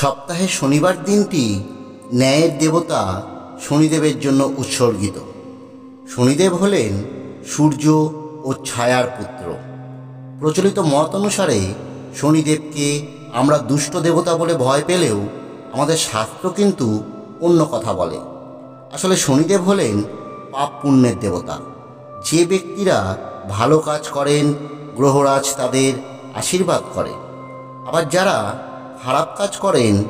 সপ্তাহের শনিবার দিনটি ন্যায়ের দেবতা শনিদেবের জন্য উৎসর্গিত। শনিদেব হলেন সূর্য ও ছায়ার পুত্র। প্রচলিত মত অনুসারে শনিদেবকে আমরা দুষ্ট দেবতা বলে ভয় পেলেও আমাদের শাস্ত্র কিন্তু অন্য কথা বলে। আসলে শনিদেব হলেন পাপ পুণ্যের দেবতা। যে ব্যক্তিরা ভালো কাজ করেন, গ্রহরাজ তাদের আশীর্বাদ করে। আবার যারা খারাপ কাজ করেন,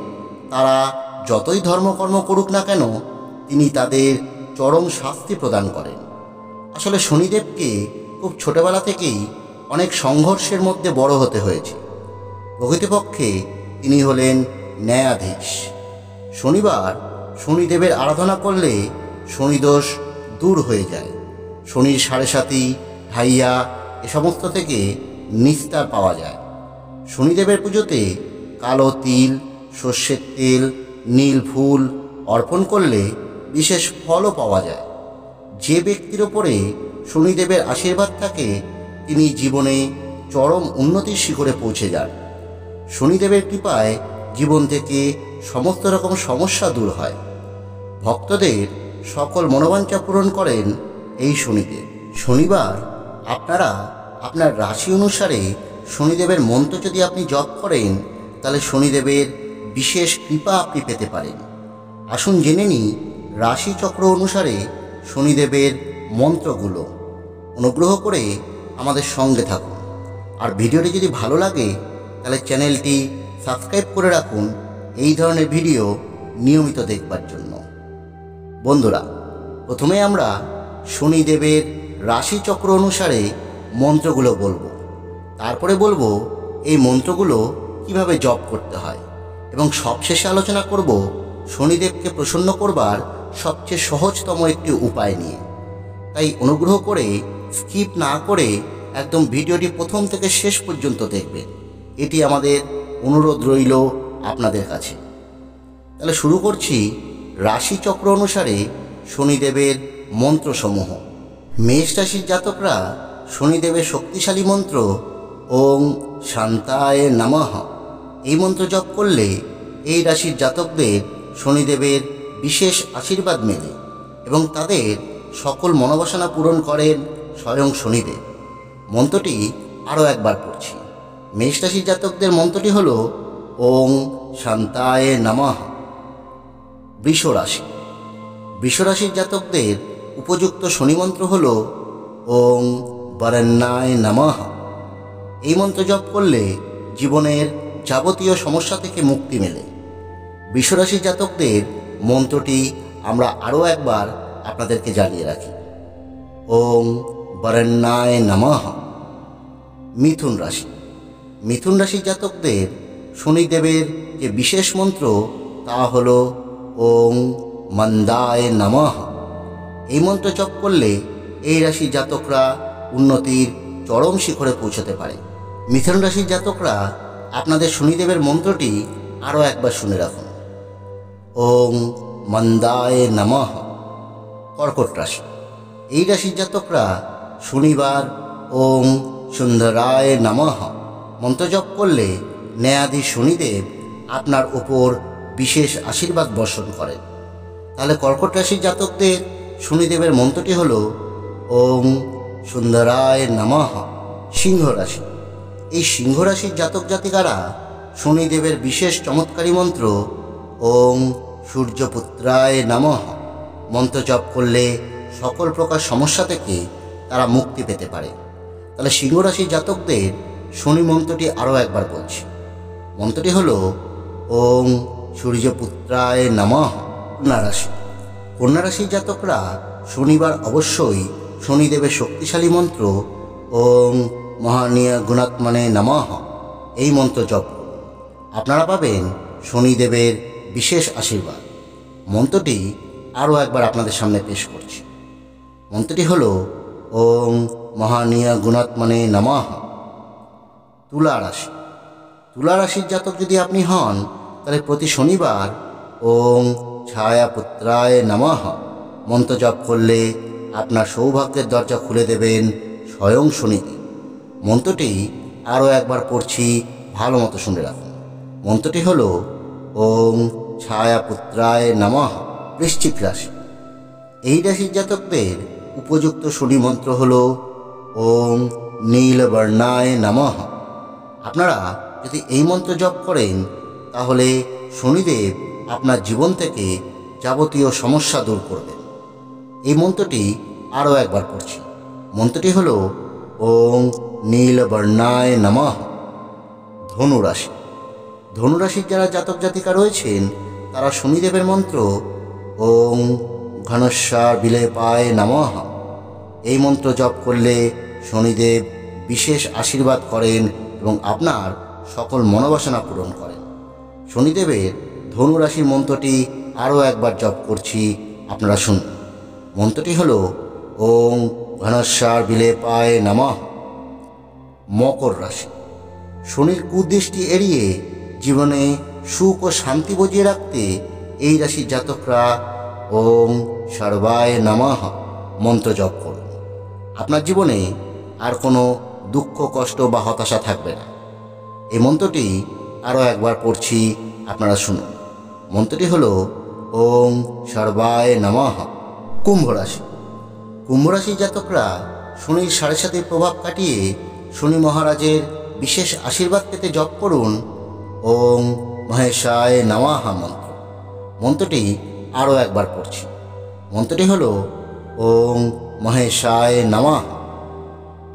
তারা যতই ধর্মকর্ম করুক না কেন, তিনি তাদের চরম শাস্তি প্রদান করেন। আসলে শনিদেবকে খুব ছোটবেলা থেকেই অনেক সংঘর্ষের মধ্যে বড় হতে হয়েছে। প্রকৃতপক্ষে তিনি হলেন ন্যায়াধীশ। শনিবার শনিদেবের আরাধনা করলে শনিদোষ দূর হয়ে যায়। শনির সাড়ে সাতি, ঢাইয়া, এ সমস্ত থেকে নিস্তার পাওয়া যায়। শনিদেবের পুজোতে কালো তিল, সর্ষের তেল, নীল ফুল অর্পণ করলে বিশেষ ফলও পাওয়া যায়। যে ব্যক্তির ওপরে শনিদেবের আশীর্বাদ থাকে, তিনি জীবনে চরম উন্নতির শিখরে পৌঁছে যান। শনিদেবের কৃপায় জীবন থেকে সমস্ত রকম সমস্যা দূর হয়। ভক্তদের সকল মনোবাঞ্ছা পূরণ করেন এই শনিদেব। শনিবার আপনারা আপনার রাশি অনুসারে শনিদেবের মন্ত্র যদি আপনি জপ করেন তাহলে শনিদেবের বিশেষ কৃপা আপনি পেতে পারেন। আসুন জেনে নিই, রাশিচক্র অনুসারে শনিদেবের মন্ত্রগুলো। অনুগ্রহ করে আমাদের সঙ্গে থাকুন। আর ভিডিওটি যদি ভালো লাগে, তাহলে চ্যানেলটি সাবস্ক্রাইব করে রাখুন এই ধরনের ভিডিও নিয়মিত দেখবার জন্য। বন্ধুরা, প্রথমে আমরা শনিদেবের রাশিচক্র অনুসারে মন্ত্রগুলো বলব। তারপরে বলব, এই মন্ত্রগুলো কীভাবে জপ করতে হয়? এবং সবশেষে আলোচনা করব শনিদেবকে প্রসন্ন করবার সবচেয়ে সহজতম একটি উপায় নিয়ে। তাই অনুগ্রহ করে স্কিপ না করে একদম ভিডিওটি প্রথম থেকে শেষ পর্যন্ত দেখবেন। এটি আমাদের অনুরোধ রইল আপনাদের কাছে। তাহলে শুরু করছি রাশিচক্র অনুসারে শনিদেবের মন্ত্রসমূহ। মেষ রাশির জাতকরা শনিদেবের শক্তিশালী মন্ত্র ওং শান্তায় নামঃ। এই মন্ত্র জপ করলে এই রাশির জাতকদের শনিদেবের বিশেষ আশীর্বাদ মেলে এবং তাদের সকল মনোবাসনা পূরণ করেন স্বয়ং শনিদেব। মন্ত্রটি আরও একবার পড়ছি। মেষ রাশির জাতকদের মন্ত্রটি হল, ওং শান্তায় নামঃ। বৃষ রাশি। বৃষ রাশির জাতকদের উপযুক্ত শনিমন্ত্র হল, ওং বরণ্যায় নমঃ। এই মন্ত্র জপ করলে জীবনের যাবতীয় সমস্যা থেকে মুক্তি মেলে। বিশ্বরাশির জাতকদের মন্ত্রটি আমরা আরও একবার আপনাদেরকে জানিয়ে রাখি। ওং বরণ্যায় নমঃ। মিথুন রাশি। মিথুন রাশির জাতকদের শনিদেবের যে বিশেষ মন্ত্র, তা হল ওং মন্দায় নমঃ। এই মন্ত্র জপ করলে এই রাশির জাতকরা উন্নতির চরম শিখরে পৌঁছতে পারে। মিথুন রাশির জাতকরা আপনাদের শনিদেবের মন্ত্রটি আরও একবার শুনে রাখুন। ওং মন্দায় নমঃ। কর্কট রাশি। এই রাশির জাতকরা শনিবার ওং সুন্দরায় নমঃ। মন্ত্র জপ করলে ন্যায়াধীশ শনিদেব আপনার ওপর বিশেষ আশীর্বাদ বর্ষণ করেন। তাহলে কর্কট রাশির জাতকদের শনিদেবের মন্ত্রটি হল ওং সুন্দরায় নমঃ। সিংহ রাশি। এই সিংহ রাশির জাতক জাতিকারা শনিদেবের বিশেষ চমৎকারী মন্ত্র ওং সূর্যপুত্রায় নমঃ। মন্ত্র জপ করলে সকল প্রকার সমস্যা থেকে তারা মুক্তি পেতে পারে। তাহলে সিংহ রাশির জাতকদের শনি মন্ত্রটি আরও একবার বলছি। মন্ত্রটি হল ওং সূর্যপুত্রায় নমঃ। কন্যা রাশি। কন্যা রাশির জাতকরা শনিবার অবশ্যই শনিদেবের শক্তিশালী মন্ত্র ওং মহানীয় গুণাত্মনে নমঃ। এই মন্ত্র জপ। আপনারা পাবেন শনিদেবের বিশেষ আশীর্বাদ। মন্ত্রটি আরও একবার আপনাদের সামনে পেশ করছি। মন্ত্রটি হল ওং মহানীয় গুণাত্মনে নমঃ। তুলা রাশি। তুলা রাশির জাতক যদি আপনি হন, তাহলে প্রতি শনিবার ওং ছায়াপুত্রায় নমঃ। মন্ত্র জপ করলে আপনার সৌভাগ্যের দরজা খুলে দেবেন স্বয়ং শনিদেব। মন্ত্রটি আরও একবার পড়ছি, ভালো মতো শুনে রাখুন। মন্ত্রটি হল ওং ছায়াপুত্রায় নমঃ বৃশ্চিক রাশি এই রাশির জাতকদের উপযুক্ত শনি মন্ত্র হল ওং নীলবর্ণায় নমঃ। আপনারা যদি এই মন্ত্র জপ করেন, তাহলে শনিদেব আপনার জীবন থেকে যাবতীয় সমস্যা দূর করবেন। এই মন্ত্রটি আরও একবার পড়ছি। মন্ত্রটি হল ওং নীলবর্ণায় নমঃ। ধনুরাশি। ধনুরাশির যারা জাতক জাতিকা রয়েছেন, তারা শনিদেবের মন্ত্র ওং ঘনস্বার বিলেপায় নমঃ। এই মন্ত্র জপ করলে শনিদেব বিশেষ আশীর্বাদ করেন এবং আপনার সকল মনোবাসনা পূরণ করেন। শনিদেবের ধনুরাশির মন্ত্রটি আরও একবার জপ করছি, আপনারা শুনুন। মন্ত্রটি হল ওং ঘনস্বার বিলেপায় নমঃ। মকর রাশি। শনির কুদৃষ্টি এড়িয়ে জীবনে সুখ ও শান্তি বজিয়ে রাখতে এই রাশির জাতকরা ওম সর্বায় নামাহ মন্ত্র জপ করুন। আপনার জীবনে আর কোনো দুঃখ, কষ্ট বা হতাশা থাকবে না। এই মন্ত্রটি আরও একবার পড়ছি, আপনারা শুনুন। মন্ত্রটি হল ওং সর্বায় নমঃ। কুম্ভ রাশি। কুম্ভ রাশির জাতকরা শনির সাড়ে সাথে প্রভাব কাটিয়ে শনি মহারাজের বিশেষ আশীর্বাদ পেতে জপ করুন। ওং মহেশায় নমাহা মন্ত্র। মন্ত্রটি আরও একবার পড়ছি। মন্ত্রটি হল ওং মহেশায় নমাহা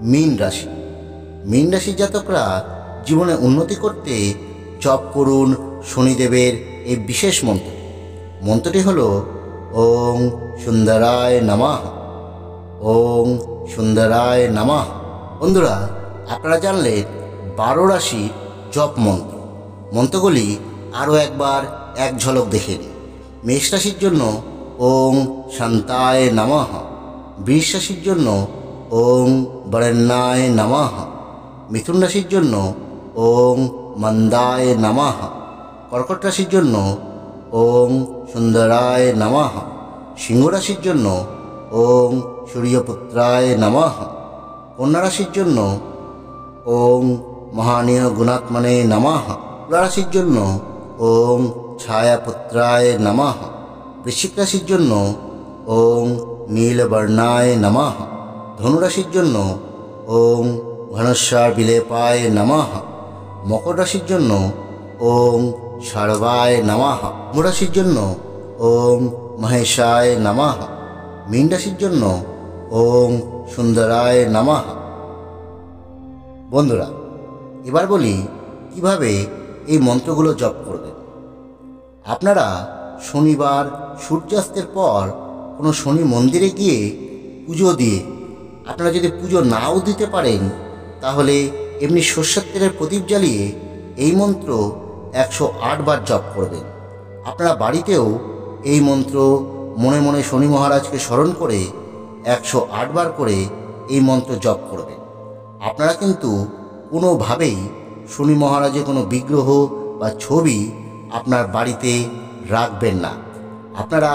মীন রাশি। মীন রাশির জাতকরা জীবনে উন্নতি করতে জপ করুন শনিদেবের এই বিশেষ মন্ত্র। মন্ত্রটি হল ওং সুন্দরায় নমাহ ওং সুন্দরায় নমাহ বন্ধুরা, আপনারা জানলেন বারো রাশি জপ মন্ত্র। মন্ত্রগুলি আরও একবার এক ঝলক দেখে নিন। মেষ রাশির জন্য ওং শান্তায় নমঃ। বৃষ রাশির জন্য ওং বরেণ্যায় নমঃ। মিথুন রাশির জন্য ওং মন্দায় নমঃ। কর্কট রাশির জন্য ওং সুন্দরায় নমঃ। সিংহ রাশির জন্য ওং সূর্যপুত্রায় নমঃ। কন্যা রাশির জন্য ওং মহানীয় গুণাত্মনে নমঃ। তুলা রাশির জন্য ওং ছায়াপুত্রায় নমঃ। বৃশ্চিক রাশির জন্য ওং নীলবর্ণায় নমঃ। ধনুরাশির জন্য ওং ঘনস্বার বিলেপায় নমঃ। মকর রাশির জন্য ওং সর্বায় নমঃ। রাশির জন্য ওং মহেশায় নমঃ। মীন রাশির জন্য ওং সুন্দরায় নমঃ। বন্ধুরা, এবার বলি কীভাবে এই মন্ত্রগুলো জপ করবেন। আপনারা শনিবার সূর্যাস্তের পর কোনো শনি মন্দিরে গিয়ে পুজো দিয়ে, আপনারা যদি পুজো নাও দিতে পারেন, তাহলে এমনি সর্ষের তেলের প্রদীপ জ্বালিয়ে এই মন্ত্র একশো বার জপ করবেন। আপনারা বাড়িতেও এই মন্ত্র মনে মনে শনি মহারাজকে স্মরণ করে একশো আটবার করে এই মন্ত্র জপ করবেন আপনারা কিন্তু কোনোভাবেই শনি মহারাজের কোনো বিগ্রহ বা ছবি আপনার বাড়িতে রাখবেন না। আপনারা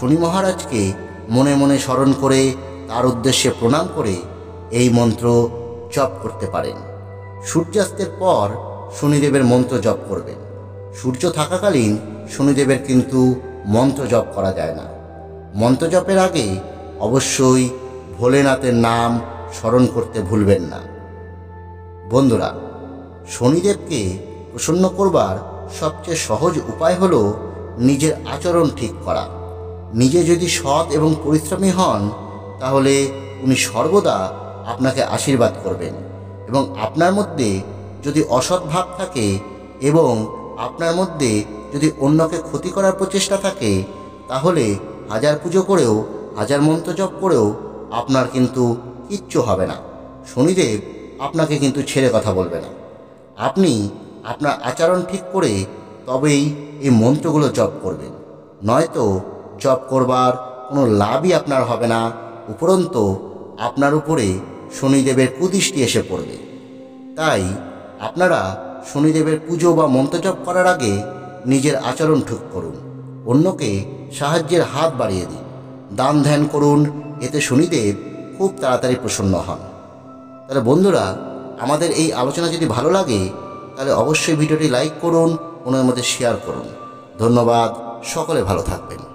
শনি মহারাজকে মনে মনে স্মরণ করে তার উদ্দেশ্যে প্রণাম করে এই মন্ত্র জপ করতে পারেন। সূর্যাস্তের পর শনিদেবের মন্ত্র জপ করবেন। সূর্য থাকাকালীন শনিদেবের কিন্তু মন্ত্র জপ করা যায় না। মন্ত্র জপের আগে অবশ্যই ভোলেনাথের নাম স্মরণ করতে ভুলবেন না। বন্ধুরা, শনিদেবকে প্রসন্ন করবার সবচেয়ে সহজ উপায় হলো নিজের আচরণ ঠিক করা। নিজে যদি সৎ এবং পরিশ্রমী হন, তাহলে উনি সর্বদা আপনাকে আশীর্বাদ করবেন এবং আপনার মধ্যে যদি অসৎ ভাব থাকে এবং আপনার মধ্যে যদি অন্যকে ক্ষতি করার প্রচেষ্টা থাকে, তাহলে হাজার পুজো করেও, হাজার মন্ত্র জপ করেও আপনার কিন্তু কিচ্ছু হবে না। শনিদেব আপনাকে কিন্তু ছেড়ে কথা বলবে না। আপনি আপনার আচরণ ঠিক করে তবেই এই মন্ত্রগুলো জপ করবেন। নয়তো জপ করবার কোনো লাভই আপনার হবে না, উপরন্তু আপনার উপরে শনিদেবের কুদৃষ্টি এসে পড়বে। তাই আপনারা শনিদেবের পুজো বা মন্ত্রজপ করার আগে নিজের আচরণ ঠিক করুন। অন্যকে সাহায্যের হাত বাড়িয়ে দিন। দান ধ্যান করুন। এতে শনিদেব খুব তাড়াতাড়ি প্রসন্ন হন। তাহলে বন্ধুরা, আমাদের এই আলোচনা যদি ভালো লাগে, তাহলে অবশ্যই ভিডিওটি লাইক করুন ওনার মধ্যে শেয়ার করুন। ধন্যবাদ। সকলে ভালো থাকবেন।